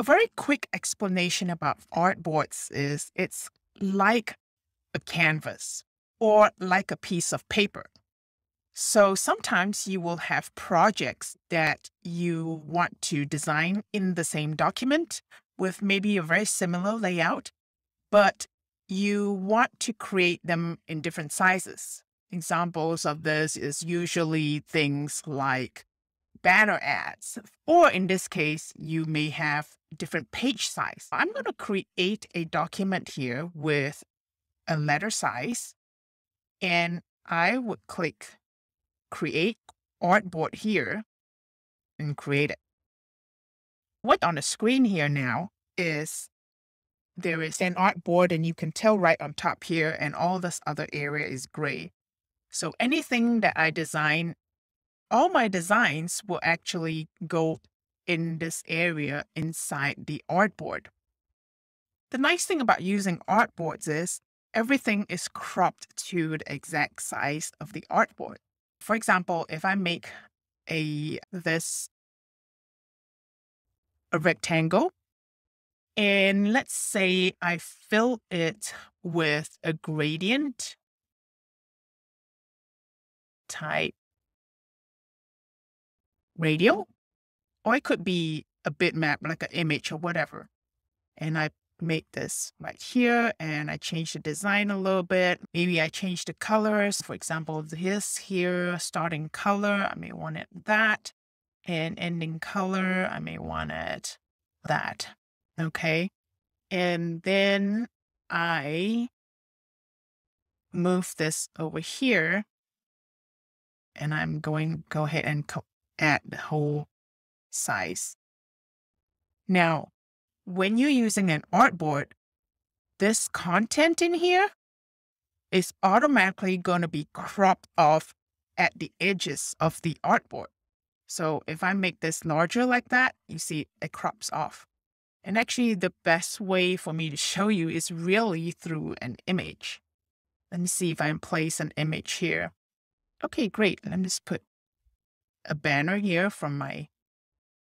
A very quick explanation about artboards is it's like a canvas or like a piece of paper. So sometimes you will have projects that you want to design in the same document with maybe a very similar layout, but you want to create them in different sizes. Examples of this is usually things like banner ads, or in this case, you may have different page size. I'm going to create a document here with a letter size, and I would click create artboard here and create it. What on the screen here now is there is an artboard and you can tell right on top here and all this other area is gray. So anything that I design, all my designs will actually go in this area inside the artboard. The nice thing about using artboards is everything is cropped to the exact size of the artboard. For example, if I make a this a rectangle and let's say I fill it with a gradient type radial, or it could be a bitmap like an image or whatever. And I make this right here and I change the design a little bit. Maybe I change the colors. For example, this here, starting color, I may want it that. And ending color, I may want it that. Okay. And then I move this over here and I'm going go ahead and add the whole size. Now, when you're using an artboard, this content in here is automatically going to be cropped off at the edges of the artboard. So if I make this larger like that, you see it crops off. And actually the best way for me to show you is really through an image. Let me see if I can place an image here. Okay, great. Let me just put a banner here from my,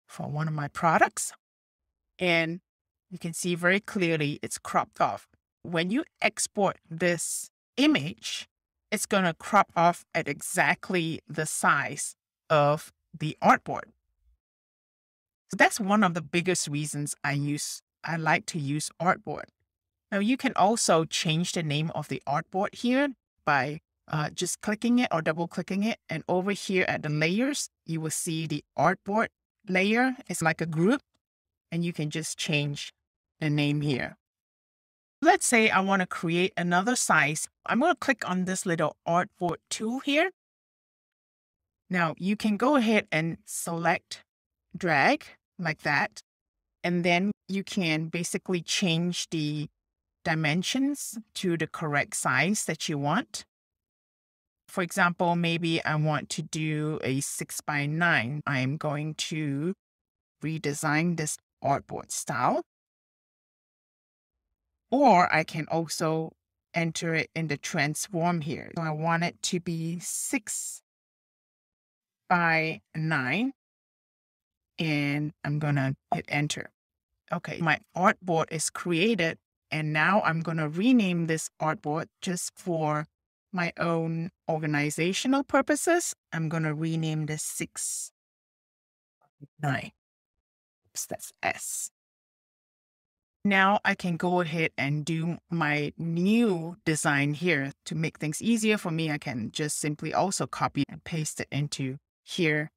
for one of my products. And you can see very clearly it's cropped off. When you export this image, it's going to crop off at exactly the size of the artboard. So that's one of the biggest reasons I use I like to use artboard. Now you can also change the name of the artboard here by uh, just clicking it or double clicking it. And over here at the layers, you will see the artboard layer. It's like a group and you can just change the name here. Let's say I want to create another size. I'm going to click on this little artboard tool here. Now you can go ahead and select drag like that. And then you can basically change the dimensions to the correct size that you want. For example, maybe I want to do a six by nine. I'm going to redesign this artboard style. Or I can also enter it in the transform here. So I want it to be six by nine and I'm going to hit enter. Okay, my artboard is created and now I'm going to rename this artboard just for my own organizational purposes. I'm going to rename this six nine. Oops, that's S. Now I can go ahead and do my new design here to make things easier for me. I can just simply also copy and paste it into here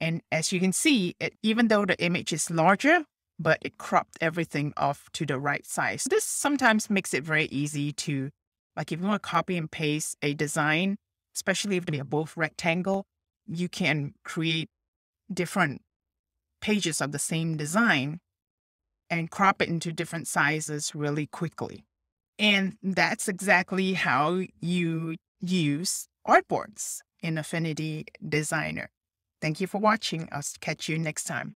and as you can see, it, even though the image is larger, but it cropped everything off to the right size. This sometimes makes it very easy to, like if you want to copy and paste a design, especially if they are mm-hmm. both rectangle, you can create different pages of the same design and crop it into different sizes really quickly. And that's exactly how you use artboards in Affinity Designer. Thank you for watching. I'll catch you next time.